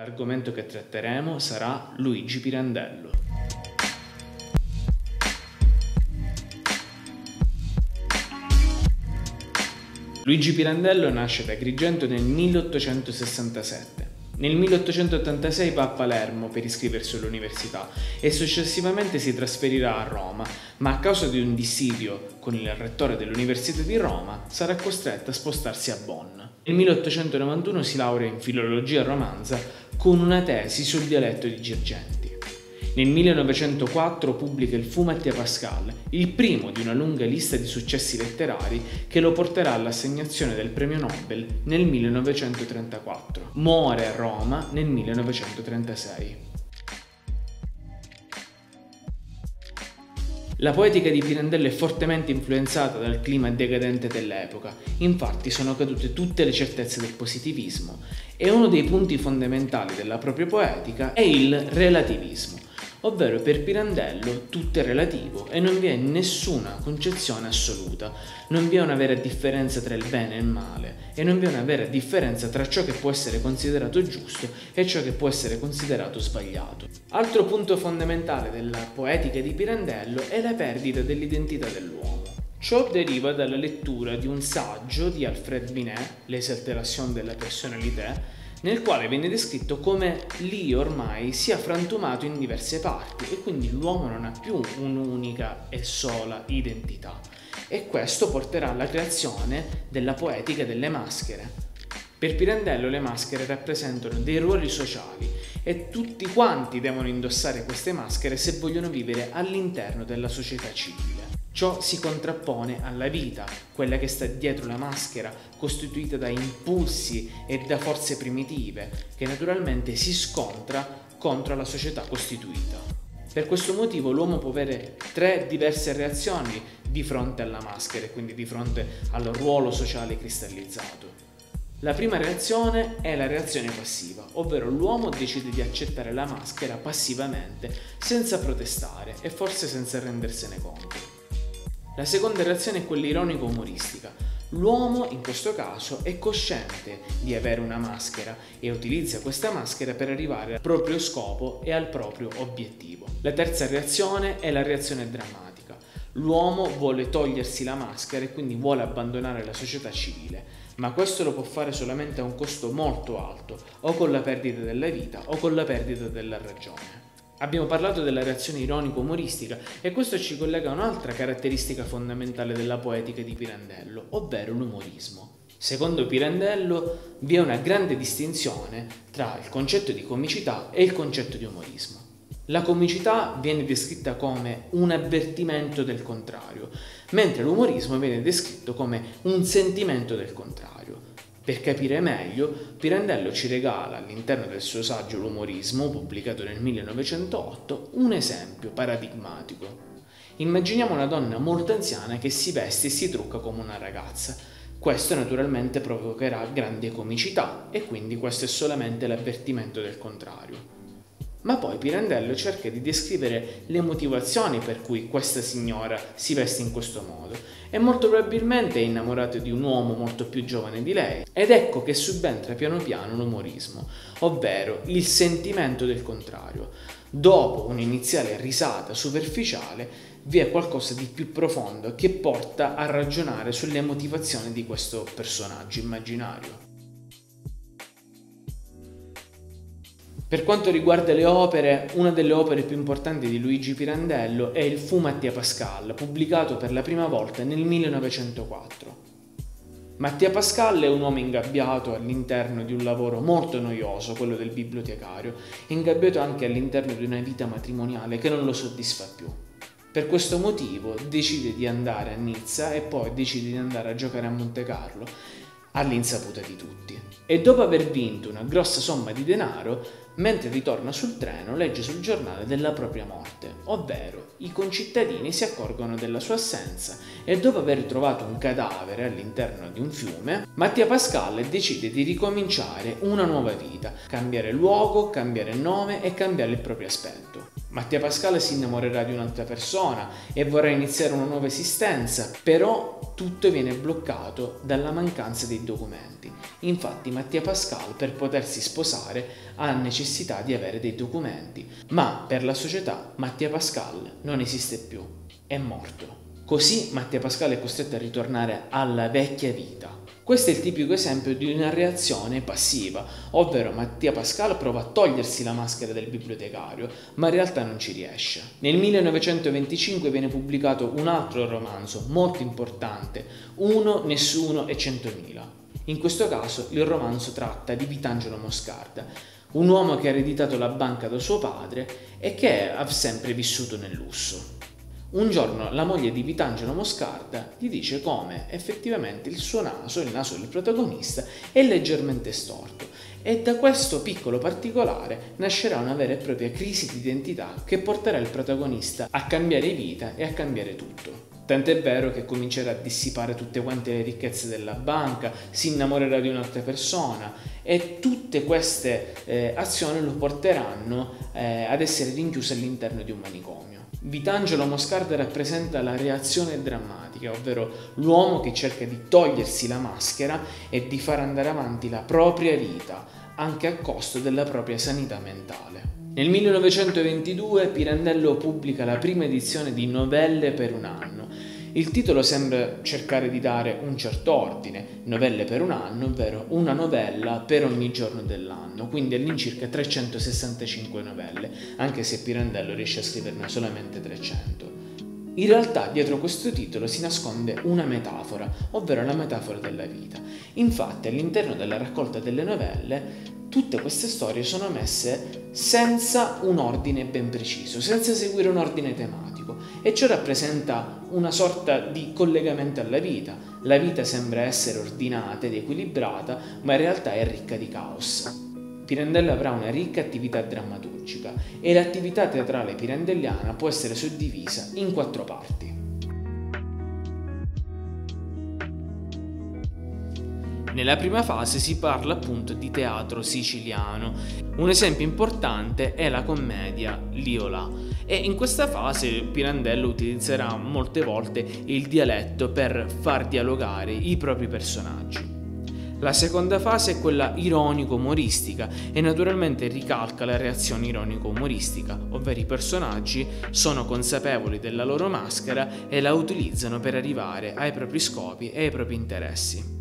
L'argomento che tratteremo sarà Luigi Pirandello. Luigi Pirandello nasce ad Agrigento nel 1867. Nel 1886 va a Palermo per iscriversi all'università e successivamente si trasferirà a Roma, ma a causa di un dissidio con il rettore dell'Università di Roma sarà costretto a spostarsi a Bonn. Nel 1891 si laurea in filologia romanza con una tesi sul dialetto di Girgenti. Nel 1904 pubblica il Fu Mattia Pascal, il primo di una lunga lista di successi letterari che lo porterà all'assegnazione del premio Nobel nel 1934. Muore a Roma nel 1936. La poetica di Pirandello è fortemente influenzata dal clima decadente dell'epoca, infatti sono cadute tutte le certezze del positivismo e uno dei punti fondamentali della propria poetica è il relativismo, ovvero per Pirandello tutto è relativo e non vi è nessuna concezione assoluta, non vi è una vera differenza tra il bene e il male e non vi è una vera differenza tra ciò che può essere considerato giusto e ciò che può essere considerato sbagliato. Altro punto fondamentale della poetica di Pirandello è la perdita dell'identità dell'uomo. Ciò deriva dalla lettura di un saggio di Alfred Binet, L'esaltération della personnalité, nel quale viene descritto come l'io ormai sia frantumato in diverse parti e quindi l'uomo non ha più un'unica e sola identità. E questo porterà alla creazione della poetica delle maschere. Per Pirandello le maschere rappresentano dei ruoli sociali e tutti quanti devono indossare queste maschere se vogliono vivere all'interno della società civile. Ciò si contrappone alla vita, quella che sta dietro la maschera, costituita da impulsi e da forze primitive, che naturalmente si scontra contro la società costituita. Per questo motivo l'uomo può avere tre diverse reazioni di fronte alla maschera e quindi di fronte al ruolo sociale cristallizzato. La prima reazione è la reazione passiva, ovvero l'uomo decide di accettare la maschera passivamente, senza protestare e forse senza rendersene conto. La seconda reazione è quella ironico-umoristica. L'uomo, in questo caso, è cosciente di avere una maschera e utilizza questa maschera per arrivare al proprio scopo e al proprio obiettivo. La terza reazione è la reazione drammatica. L'uomo vuole togliersi la maschera e quindi vuole abbandonare la società civile, ma questo lo può fare solamente a un costo molto alto, o con la perdita della vita o con la perdita della ragione. Abbiamo parlato della reazione ironico-umoristica e questo ci collega a un'altra caratteristica fondamentale della poetica di Pirandello, ovvero l'umorismo. Secondo Pirandello vi è una grande distinzione tra il concetto di comicità e il concetto di umorismo. La comicità viene descritta come un avvertimento del contrario, mentre l'umorismo viene descritto come un sentimento del contrario. Per capire meglio, Pirandello ci regala all'interno del suo saggio L'umorismo, pubblicato nel 1908, un esempio paradigmatico. Immaginiamo una donna molto anziana che si veste e si trucca come una ragazza. Questo naturalmente provocherà grande comicità e quindi questo è solamente l'avvertimento del contrario. Ma poi Pirandello cerca di descrivere le motivazioni per cui questa signora si veste in questo modo e molto probabilmente è innamorato di un uomo molto più giovane di lei ed ecco che subentra piano piano l'umorismo, ovvero il sentimento del contrario. Dopo un'iniziale risata superficiale vi è qualcosa di più profondo che porta a ragionare sulle motivazioni di questo personaggio immaginario. Per quanto riguarda le opere, una delle opere più importanti di Luigi Pirandello è il Fu Mattia Pascal, pubblicato per la prima volta nel 1904. Mattia Pascal è un uomo ingabbiato all'interno di un lavoro molto noioso, quello del bibliotecario, ingabbiato anche all'interno di una vita matrimoniale che non lo soddisfa più. Per questo motivo decide di andare a Nizza e poi decide di andare a giocare a Monte Carlo all'insaputa di tutti. E dopo aver vinto una grossa somma di denaro, mentre ritorna sul treno legge sul giornale della propria morte, ovvero i concittadini si accorgono della sua assenza e dopo aver trovato un cadavere all'interno di un fiume, Mattia Pascal decide di ricominciare una nuova vita, cambiare luogo, cambiare nome e cambiare il proprio aspetto. Mattia Pascal si innamorerà di un'altra persona e vorrà iniziare una nuova esistenza, però tutto viene bloccato dalla mancanza dei documenti. Infatti Mattia Pascal per potersi sposare ha necessità di avere dei documenti, ma per la società Mattia Pascal non esiste più, è morto. Così Mattia Pascal è costretto a ritornare alla vecchia vita, questo è il tipico esempio di una reazione passiva, ovvero Mattia Pascal prova a togliersi la maschera del bibliotecario, ma in realtà non ci riesce. Nel 1925 viene pubblicato un altro romanzo molto importante, Uno, Nessuno e Centomila. In questo caso il romanzo tratta di Vitangelo Moscarda, un uomo che ha ereditato la banca da suo padre e che ha sempre vissuto nel lusso. Un giorno la moglie di Vitangelo Moscarda gli dice come effettivamente il suo naso, il naso del protagonista, è leggermente storto e da questo piccolo particolare nascerà una vera e propria crisi di identità che porterà il protagonista a cambiare vita e a cambiare tutto. Tant'è vero che comincerà a dissipare tutte quante le ricchezze della banca, si innamorerà di un'altra persona e tutte queste eh, azioni lo porteranno eh, ad essere rinchiuso all'interno di un manicomio. Vitangelo Moscarda rappresenta la reazione drammatica, ovvero l'uomo che cerca di togliersi la maschera e di far andare avanti la propria vita, anche a costo della propria sanità mentale. Nel 1922 Pirandello pubblica la prima edizione di Novelle per un anno il titolo sembra cercare di dare un certo ordine, novelle per un anno, ovvero una novella per ogni giorno dell'anno, quindi all'incirca 365 novelle, anche se Pirandello riesce a scriverne solamente 300. In realtà dietro questo titolo si nasconde una metafora, ovvero la metafora della vita. Infatti all'interno della raccolta delle novelle tutte queste storie sono messe senza un ordine ben preciso, senza seguire un ordine tematico e ciò rappresenta una sorta di collegamento alla vita. La vita sembra essere ordinata ed equilibrata, ma in realtà è ricca di caos. Pirandello avrà una ricca attività drammaturgica e l'attività teatrale pirandelliana può essere suddivisa in quattro parti. Nella prima fase si parla appunto di teatro siciliano. Un esempio importante è la commedia Liola e in questa fase Pirandello utilizzerà molte volte il dialetto per far dialogare i propri personaggi. La seconda fase è quella ironico-umoristica e naturalmente ricalca la reazione ironico-umoristica, ovvero i personaggi sono consapevoli della loro maschera e la utilizzano per arrivare ai propri scopi e ai propri interessi.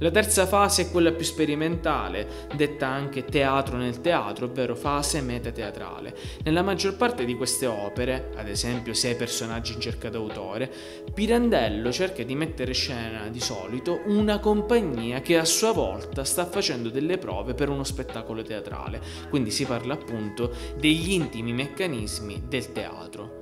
La terza fase è quella più sperimentale, detta anche teatro nel teatro, ovvero fase metateatrale. Nella maggior parte di queste opere, ad esempio Sei personaggi in cerca d'autore, Pirandello cerca di mettere in scena di solito una compagnia che a sua volta sta facendo delle prove per uno spettacolo teatrale, quindi si parla appunto degli intimi meccanismi del teatro.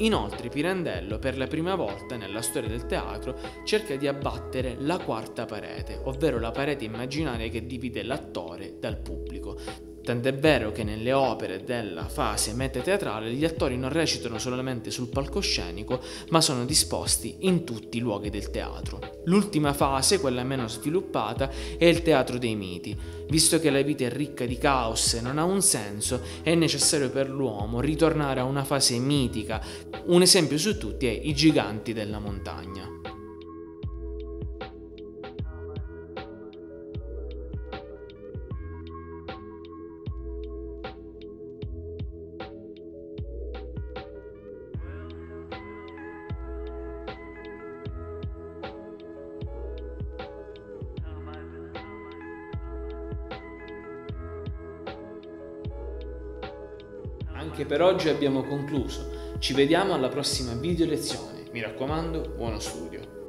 Inoltre Pirandello, per la prima volta nella storia del teatro, cerca di abbattere la quarta parete, ovvero la parete immaginaria che divide l'attore dal pubblico. Tant'è vero che nelle opere della fase metateatrale gli attori non recitano solamente sul palcoscenico, ma sono disposti in tutti i luoghi del teatro. L'ultima fase, quella meno sviluppata, è il teatro dei miti. Visto che la vita è ricca di caos e non ha un senso, è necessario per l'uomo ritornare a una fase mitica. Un esempio su tutti è i giganti della montagna. Anche per oggi abbiamo concluso. Ci vediamo alla prossima video lezione. Mi raccomando, buono studio.